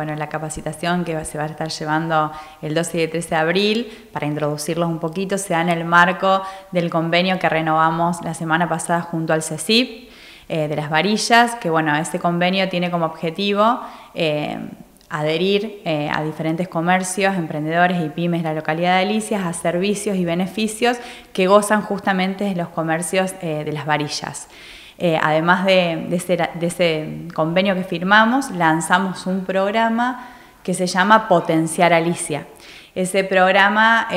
bueno, la capacitación que se va a estar llevando el 12 y el 13 de abril, para introducirlos un poquito, se da en el marco del convenio que renovamos la semana pasada junto al CECIP eh, de las varillas, que bueno, este convenio tiene como objetivo eh, adherir eh, a diferentes comercios, emprendedores y pymes de la localidad de Delicias a servicios y beneficios que gozan justamente los comercios de las varillas. Además de, ese, convenio que firmamos, lanzamos un programa que se llama Potenciar Alicia. Ese programa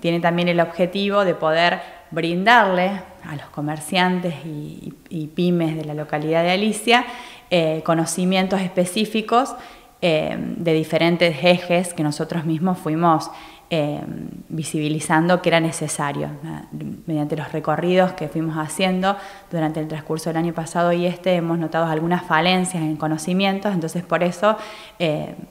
tiene también el objetivo de poder brindarle a los comerciantes y, pymes de la localidad de Alicia eh, conocimientos específicos eh, de diferentes ejes que nosotros mismos fuimos eh, visibilizando que era necesario. Mediante los recorridos que fuimos haciendo durante el transcurso del año pasado y este hemos notado algunas falencias en conocimientos, entonces por eso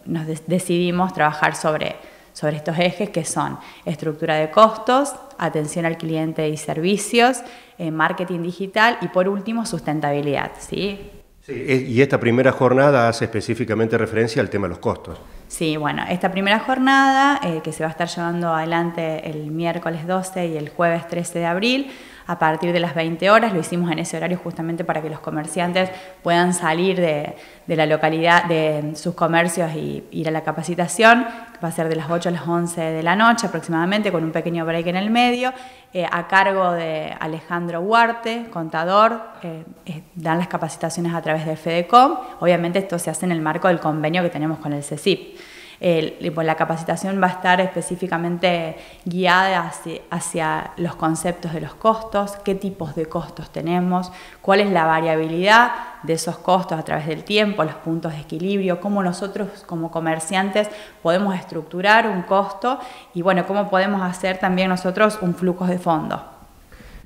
nos decidimos trabajar sobre sobre estos ejes que son estructura de costos, atención al cliente y servicios, eh, marketing digital y por último sustentabilidad. ¿sí? Sí, y esta primera jornada hace específicamente referencia al tema de los costos. Sí, bueno, esta primera jornada eh, que se va a estar llevando adelante el miércoles 12 y el jueves 13 de abril, a partir de las 20 horas, lo hicimos en ese horario justamente para que los comerciantes puedan salir de, la localidad, de sus comercios y ir a la capacitación, que va a ser de las 8 a las 11 de la noche aproximadamente, con un pequeño break en el medio, eh, a cargo de Alejandro Huarte, contador, eh, eh, dan las capacitaciones a través del FEDECOM, obviamente esto se hace en el marco del convenio que tenemos con el CECIP. Pues, la capacitación va a estar específicamente guiada hacia, los conceptos de los costos, qué tipos de costos tenemos, cuál es la variabilidad de esos costos a través del tiempo, los puntos de equilibrio, cómo nosotros como comerciantes podemos estructurar un costo y bueno, cómo podemos hacer también nosotros un flujo de fondos.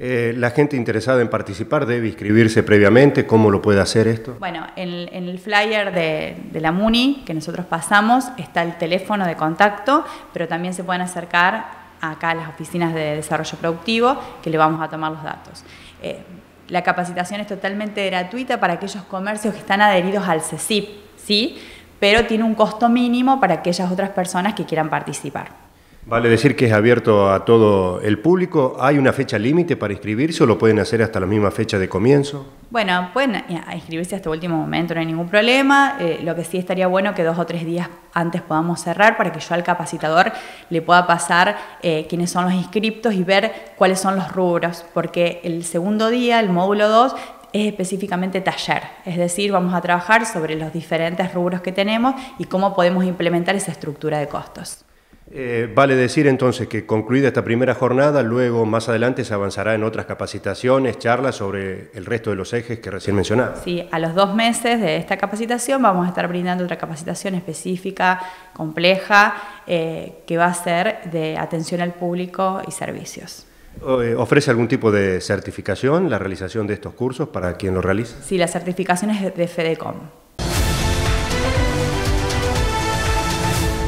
Eh, la gente interesada en participar debe inscribirse previamente. ¿Cómo lo puede hacer esto? Bueno, en, el flyer de, la MUNI que nosotros pasamos está el teléfono de contacto, pero también se pueden acercar acá a las oficinas de desarrollo productivo que le vamos a tomar los datos. Eh, la capacitación es totalmente gratuita para aquellos comercios que están adheridos al CECIP, ¿sí? pero tiene un costo mínimo para aquellas otras personas que quieran participar. Vale decir que es abierto a todo el público. ¿Hay una fecha límite para inscribirse o lo pueden hacer hasta la misma fecha de comienzo? Bueno, pueden eh, inscribirse hasta último momento, no hay ningún problema. Eh, lo que sí estaría bueno que dos o tres días antes podamos cerrar para que yo al capacitador le pueda pasar eh, quiénes son los inscriptos y ver cuáles son los rubros, porque el segundo día, el módulo 2, es específicamente taller, es decir, vamos a trabajar sobre los diferentes rubros que tenemos y cómo podemos implementar esa estructura de costos. Eh, vale decir entonces que concluida esta primera jornada, luego más adelante se avanzará en otras capacitaciones, charlas sobre el resto de los ejes que recién mencionaba. Sí, a los dos meses de esta capacitación vamos a estar brindando otra capacitación específica, compleja, eh, que va a ser de atención al público y servicios. Eh, ¿Ofrece algún tipo de certificación la realización de estos cursos para quien lo realiza? Sí, la certificación es de FEDECOM.